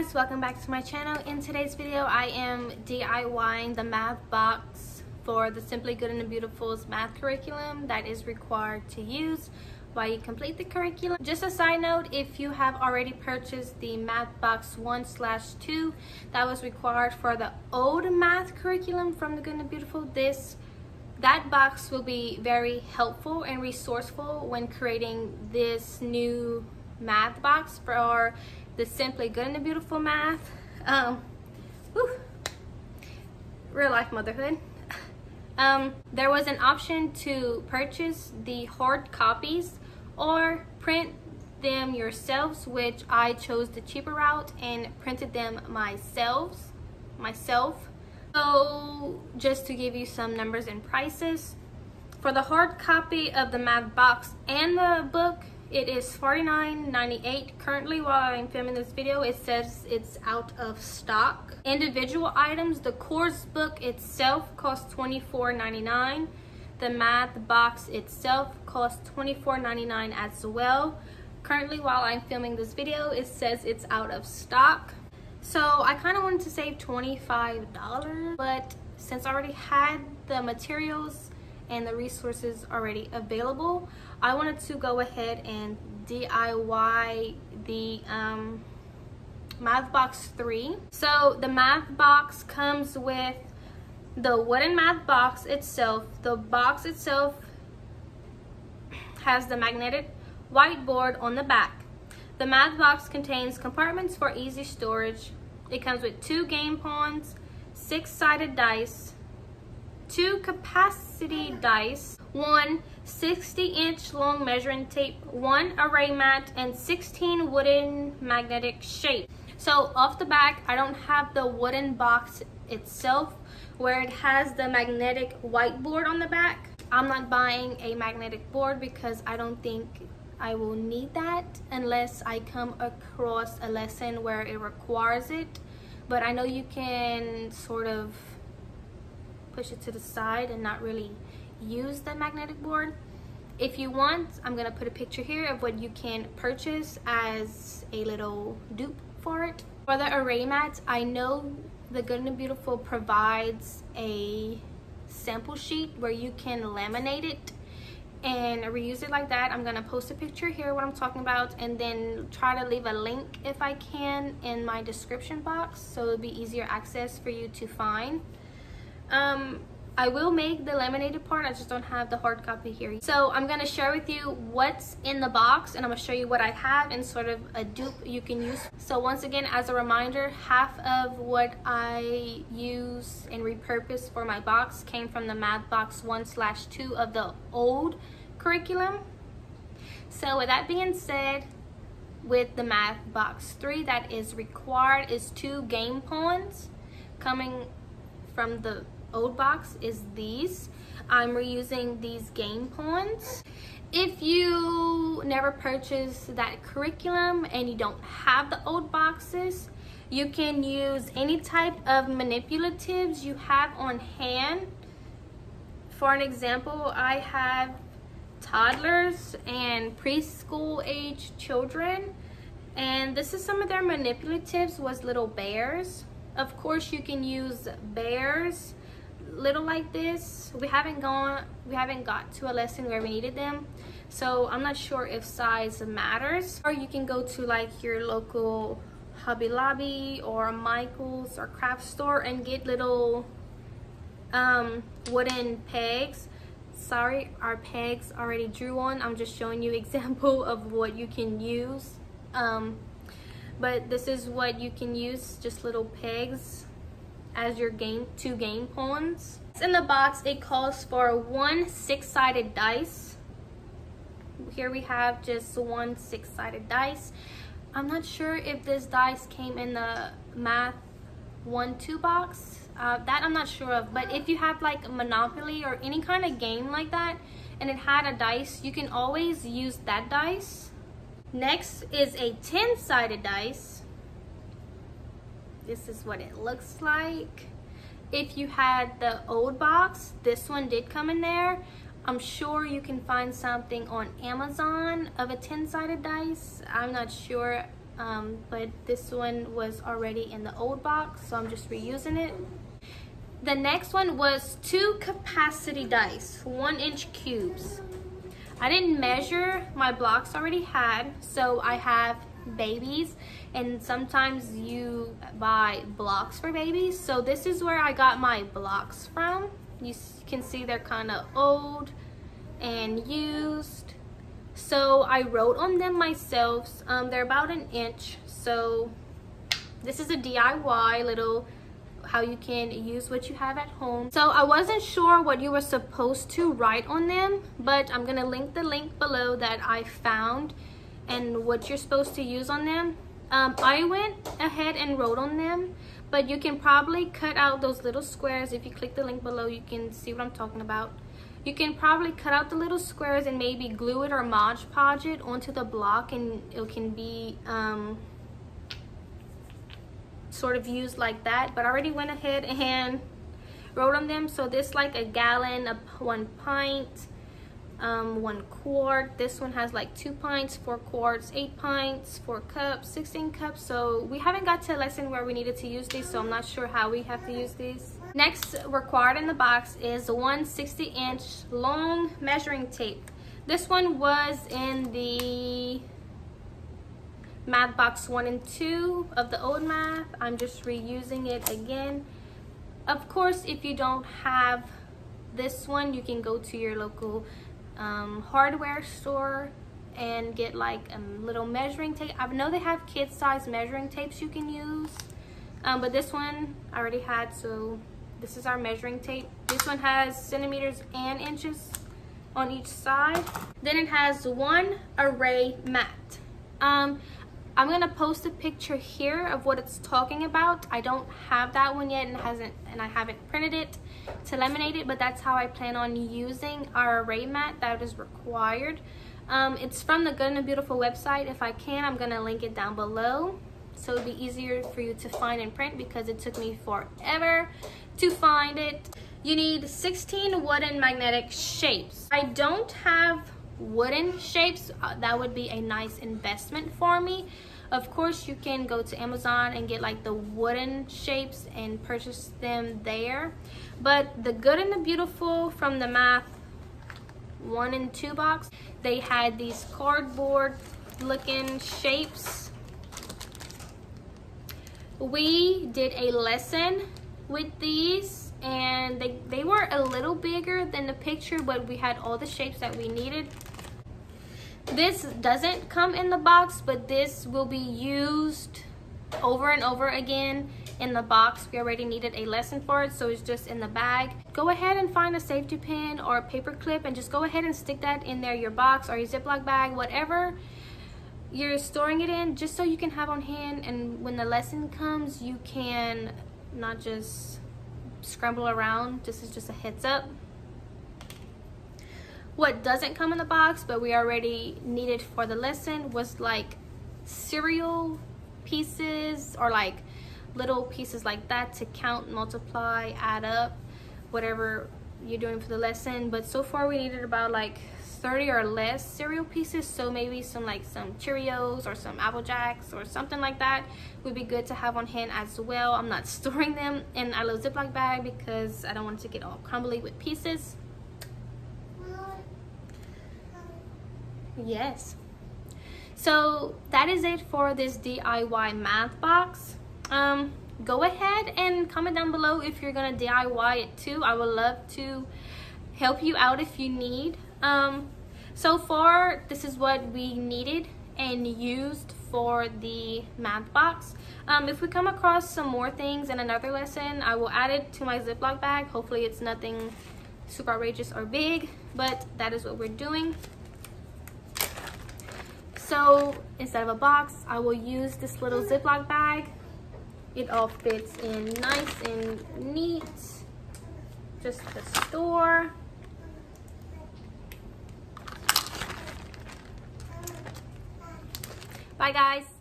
guys welcome back to my channel. In today's video i am diying the math box for the simply good and the beautiful's math curriculum that is required to use while you complete the curriculum. Just a side note if you have already purchased the math box 1 slash 2 that was required for the old math curriculum from the good and the beautiful this that box will be very helpful and resourceful when creating this new math box for the Simply Good and the Beautiful math. Um, whew, real life motherhood. Um, there was an option to purchase the hard copies or print them yourselves, which I chose the cheaper route and printed them myself. Myself. So just to give you some numbers and prices, for the hard copy of the math box and the book, it is $49.98. Currently, while I'm filming this video, it says it's out of stock. Individual items, the course book itself costs $24.99. The math box itself costs $24.99 as well. Currently, while I'm filming this video, it says it's out of stock. So I kind of wanted to save $25, but since I already had the materials and the resources already available, I wanted to go ahead and DIY the um, Math Box 3. So the Math Box comes with the wooden math box itself. The box itself has the magnetic whiteboard on the back. The math box contains compartments for easy storage. It comes with two game pawns, six-sided dice, two capacity dice, one 60 inch long measuring tape, one array mat, and 16 wooden magnetic shape. So off the back, I don't have the wooden box itself where it has the magnetic whiteboard on the back. I'm not buying a magnetic board because I don't think I will need that unless I come across a lesson where it requires it. But I know you can sort of push it to the side and not really use the magnetic board. If you want, I'm gonna put a picture here of what you can purchase as a little dupe for it. For the array mats, I know the Good and Beautiful provides a sample sheet where you can laminate it and reuse it like that. I'm gonna post a picture here what I'm talking about and then try to leave a link if I can in my description box so it'll be easier access for you to find. Um, I will make the laminated part, I just don't have the hard copy here. So I'm gonna share with you what's in the box and I'm gonna show you what I have and sort of a dupe you can use. So once again, as a reminder, half of what I use and repurpose for my box came from the Math Box 1 slash 2 of the old curriculum. So with that being said, with the Math Box 3 that is required is two game pawns coming from the old box is these. I'm reusing these game pawns. If you never purchased that curriculum and you don't have the old boxes, you can use any type of manipulatives you have on hand. For an example, I have toddlers and preschool age children and this is some of their manipulatives was little bears. Of course you can use bears little like this. We haven't gone we haven't got to a lesson where we needed them. So i'm not sure if size matters. Or you can go to like your local hobby lobby or michael's or craft store and get little um, wooden pegs. Sorry our pegs already drew on. I'm just showing you example of what you can use. Um, but this is what you can use just little pegs as your game two game pawns. In the box, it calls for one six-sided dice. Here we have just one six-sided dice. I'm not sure if this dice came in the math one two box. Uh, that I'm not sure of. But if you have like Monopoly or any kind of game like that and it had a dice, you can always use that dice. Next is a 10-sided dice this is what it looks like if you had the old box this one did come in there I'm sure you can find something on Amazon of a 10-sided dice I'm not sure um, but this one was already in the old box, so I'm just reusing it. The next one was two capacity dice, one inch cubes. I didn't measure, my blocks already had, so I have babies and sometimes you buy blocks for babies. So this is where I got my blocks from. You can see they're kind of old and used. So I wrote on them myself. Um, they're about an inch. So this is a DIY little how you can use what you have at home. So I wasn't sure what you were supposed to write on them, but I'm gonna link the link below that I found and what you're supposed to use on them. Um, I went ahead and wrote on them, but you can probably cut out those little squares. If you click the link below, you can see what I'm talking about. You can probably cut out the little squares and maybe glue it or Mod Podge it onto the block and it can be um, sort of used like that but I already went ahead and wrote on them so this like a gallon a one pint um, one quart this one has like two pints four quarts eight pints four cups 16 cups so we haven't got to a lesson where we needed to use these so I'm not sure how we have to use these next required in the box is the 160 inch long measuring tape this one was in the math box 1 and 2 of the old math. I'm just reusing it again. Of course, if you don't have this one, you can go to your local um, hardware store and get like a little measuring tape. I know they have kid size measuring tapes you can use, um, but this one I already had, so this is our measuring tape. This one has centimeters and inches on each side. Then it has one array mat. Um, I'm gonna post a picture here of what it's talking about. I don't have that one yet and hasn't and I haven't printed it to laminate it, but that's how I plan on using our array mat that is required. Um, it's from the Good and Beautiful website. If I can, I'm gonna link it down below so it'll be easier for you to find and print because it took me forever to find it. You need 16 wooden magnetic shapes. I don't have wooden shapes uh, that would be a nice investment for me of course you can go to amazon and get like the wooden shapes and purchase them there. But the good and the beautiful from the math one and two box they had these cardboard looking shapes. We did a lesson with these and they, they were a little bigger than the picture but we had all the shapes that we needed this doesn't come in the box but this will be used over and over again in the box we already needed a lesson for it so it's just in the bag go ahead and find a safety pin or a paper clip and just go ahead and stick that in there your box or your ziploc bag whatever you're storing it in just so you can have on hand and when the lesson comes you can not just scramble around. This is just a heads up. What doesn't come in the box, but we already needed for the lesson was like cereal pieces or like little pieces like that to count, multiply, add up, whatever you're doing for the lesson. But so far we needed about like 30 or less cereal pieces. So maybe some like some cheerios or some apple jacks or something like that would be good to have on hand as well. I'm not storing them in a little ziploc bag because i don't want it to get all crumbly with pieces yes so that is it for this diy math box um go ahead and comment down below if you're gonna diy it too i would love to help you out if you need um, so far, this is what we needed and used for the math box. Um, if we come across some more things in another lesson, I will add it to my Ziploc bag. Hopefully it's nothing super outrageous or big, but that is what we're doing. So instead of a box, I will use this little Ziploc bag. It all fits in nice and neat, just to store. Bye, guys.